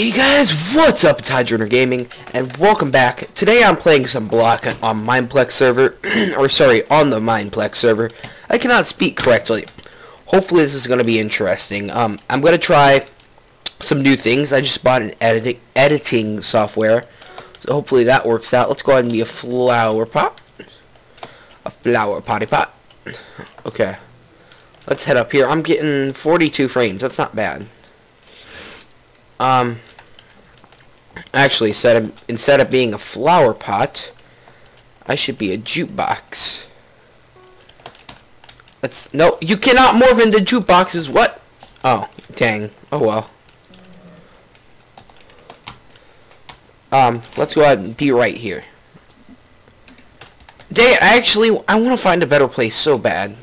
Hey guys, what's up? It's Hydra Hunter Gaming, and welcome back. Today I'm playing some block on Mineplex server, or sorry, on the Mineplex server. I cannot speak correctly. Hopefully this is going to be interesting. Um, I'm going to try some new things. I just bought an editing editing software, so hopefully that works out. Let's go ahead and be a flower pot. A flower potty pot. Okay. Let's head up here. I'm getting 42 frames. That's not bad. Um, actually, instead of, instead of being a flower pot, I should be a jukebox. Let's, no, you cannot morph into jukeboxes, what? Oh, dang. Oh, well. Um, let's go ahead and be right here. Dang, I actually, I want to find a better place so bad.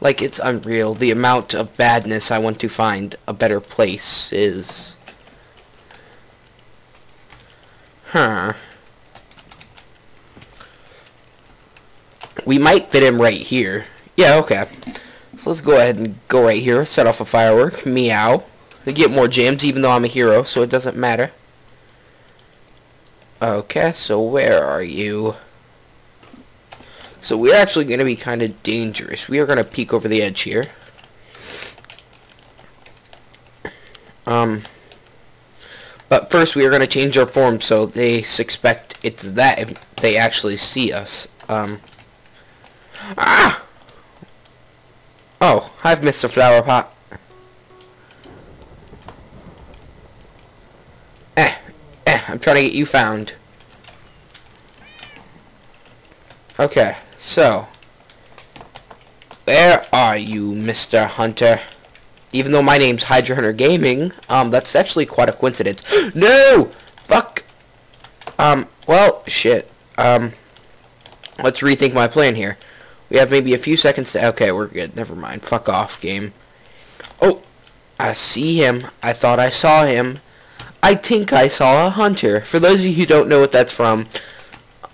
Like, it's unreal. The amount of badness I want to find a better place is... Huh. We might fit him right here. Yeah, okay. So let's go ahead and go right here. Set off a firework. Meow. We get more gems, even though I'm a hero, so it doesn't matter. Okay, so where are you? So we're actually going to be kind of dangerous. We are going to peek over the edge here. Um, but first we are going to change our form so they suspect it's that if they actually see us. Um, ah! Oh, I've missed a flower pot. Eh, eh, I'm trying to get you found. Okay. So, where are you, Mr. Hunter? Even though my name's Hydra Hunter Gaming, um, that's actually quite a coincidence. no! Fuck! Um, well, shit. Um, let's rethink my plan here. We have maybe a few seconds to... Okay, we're good. Never mind. Fuck off, game. Oh, I see him. I thought I saw him. I think I saw a hunter. For those of you who don't know what that's from,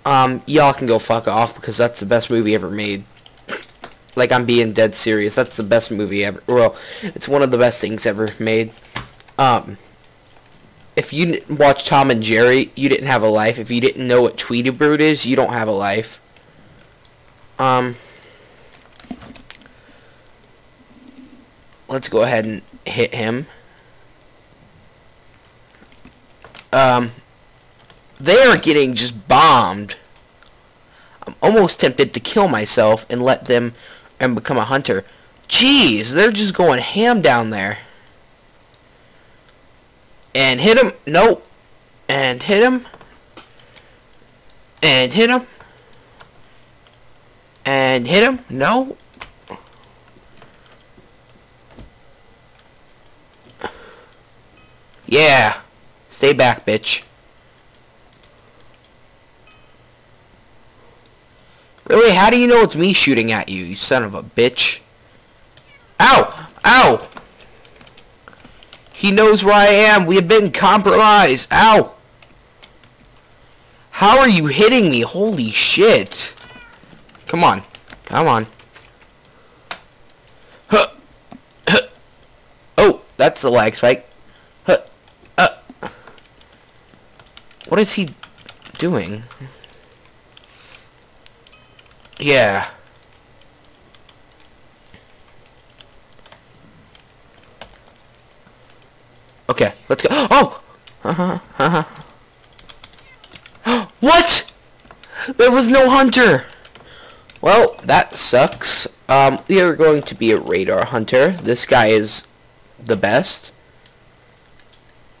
um, y'all can go fuck off because that's the best movie ever made. Like, I'm being dead serious. That's the best movie ever. Well, it's one of the best things ever made. Um, if you watch Tom and Jerry, you didn't have a life. If you didn't know what Tweety Bird is, you don't have a life. Um, let's go ahead and hit him. Um, they are getting just bombed. I'm almost tempted to kill myself and let them and become a hunter. Jeez, they're just going ham down there. And hit him. Nope. And hit him. And hit him. And hit him. No. Yeah. Stay back, bitch. Really, how do you know it's me shooting at you, you son of a bitch? Ow! Ow! He knows where I am. We have been compromised. Ow! How are you hitting me? Holy shit. Come on. Come on. Huh. Huh. Oh, that's the lag spike. Huh. Uh. What is he doing? Yeah. Okay, let's go. Oh! Uh-huh, uh-huh. what? There was no hunter! Well, that sucks. Um, we are going to be a radar hunter. This guy is the best.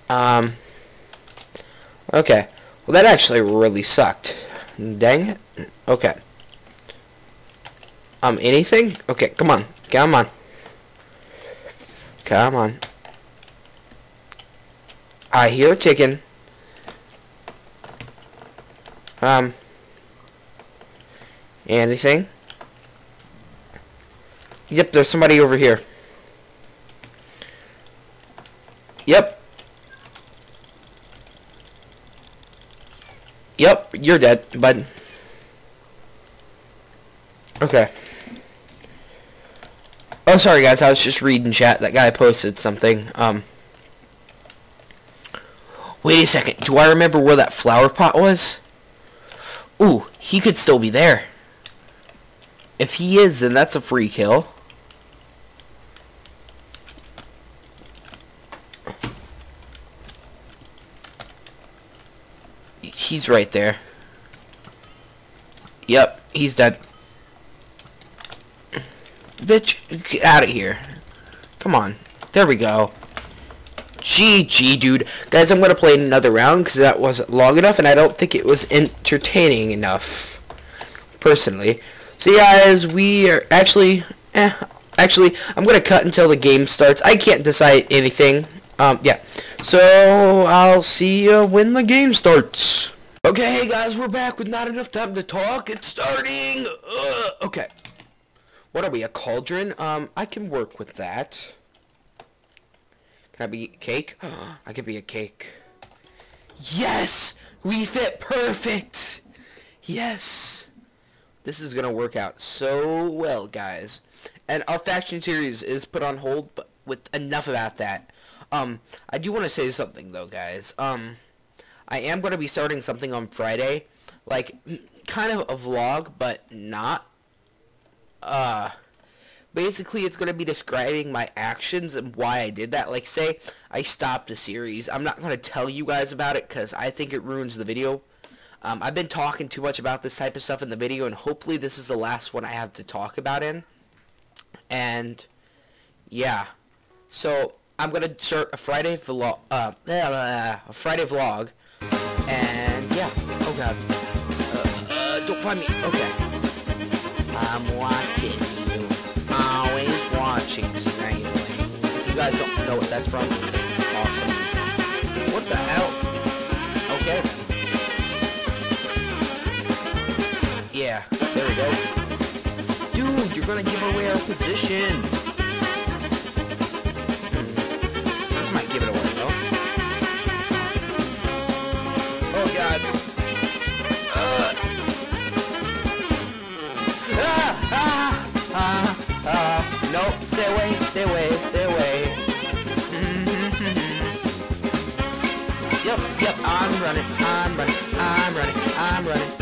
Um, okay. Well, that actually really sucked. Dang it. Okay. Um, anything? Okay, come on. Come on. Come on. I hear a chicken. Um. Anything? Yep, there's somebody over here. Yep. Yep, you're dead, bud. Okay. Oh, sorry guys, I was just reading chat. That guy posted something. Um, Wait a second. Do I remember where that flower pot was? Ooh, he could still be there. If he is, then that's a free kill. He's right there. Yep, he's dead. Bitch, get out of here. Come on. There we go. GG, dude. Guys, I'm going to play another round because that wasn't long enough and I don't think it was entertaining enough. Personally. So, guys, we are actually... Eh, actually, I'm going to cut until the game starts. I can't decide anything. Um, yeah. So, I'll see you when the game starts. Okay, hey guys, we're back with not enough time to talk. It's starting. Uh, okay. What are we, a cauldron? Um, I can work with that. Can I be cake? I could be a cake. Yes! We fit perfect! Yes! This is gonna work out so well, guys. And our faction series is put on hold, but with enough about that. Um, I do want to say something, though, guys. Um... I am to be starting something on Friday. Like, kind of a vlog, but not. Uh, basically, it's going to be describing my actions and why I did that. Like, say, I stopped the series. I'm not going to tell you guys about it because I think it ruins the video. Um, I've been talking too much about this type of stuff in the video, and hopefully this is the last one I have to talk about in. And, yeah. So, I'm going to start a Friday vlog, uh, a Friday vlog and yeah, oh god. Uh, uh, don't find me. Okay. I'm watching you. Always watching. If you guys don't know what that's from, awesome. What the hell? Okay. Yeah, there we go. Dude, you're gonna give away our position. Yep, yep, I'm running, I'm running, I'm running, I'm running.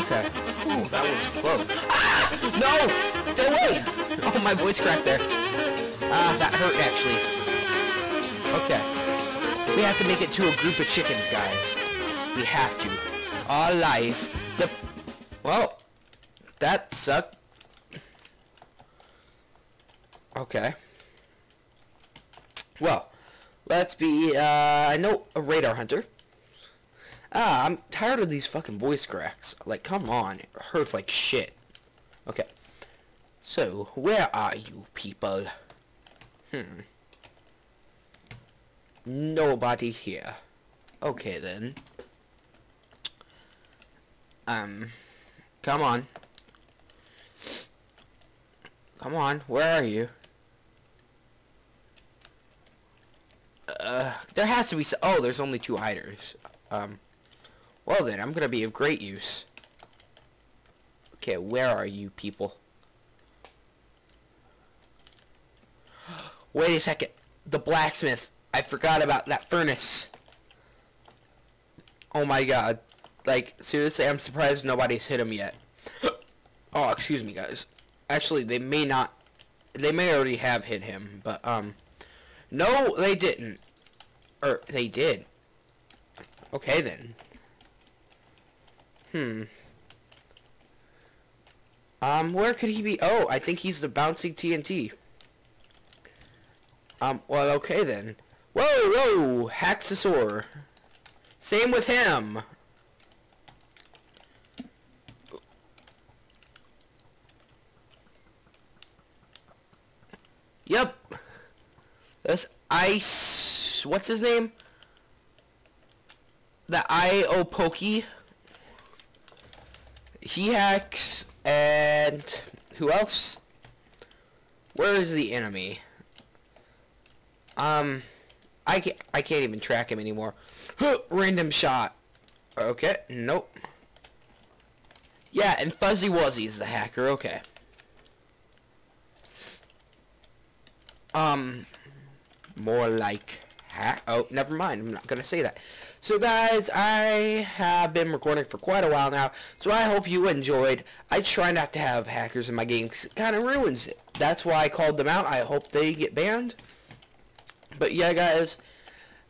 Okay. Ooh, that was close. Ah! No! Stay away! Oh, my voice cracked there. Ah, that hurt, actually. Okay. We have to make it to a group of chickens, guys. We have to. Our life. The... Well, that sucked. Okay. Well, let's be, uh, I know a radar hunter. Ah, I'm tired of these fucking voice cracks. Like, come on. It hurts like shit. Okay. So, where are you people? Hmm. Nobody here. Okay, then. Um, come on. Come on, where are you? Uh, there has to be some, oh, there's only two hiders. Um, well then, I'm gonna be of great use. Okay, where are you people? Wait a second. The blacksmith. I forgot about that furnace. Oh my god. Like, seriously, I'm surprised nobody's hit him yet. oh, excuse me, guys. Actually, they may not. They may already have hit him, but um, no, they didn't. Or they did. Okay then. Hmm. Um, where could he be? Oh, I think he's the bouncing TNT. Um, well, okay then. Whoa, whoa, Haxosaur. Same with him. Yep. This Ice... What's his name? The I.O. Pokey. He hacks. And... Who else? Where is the enemy? Um... I can't, I can't even track him anymore. Random shot. Okay, nope. Yeah, and Fuzzy Wuzzy is the hacker, okay. Um, more like ha oh never mind I'm not gonna say that. So guys I have been recording for quite a while now so I hope you enjoyed. I try not to have hackers in my game because it kind of ruins it. That's why I called them out. I hope they get banned. But yeah guys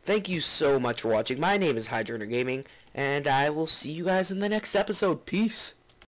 thank you so much for watching. My name is Hydra Hunter Gaming and I will see you guys in the next episode. Peace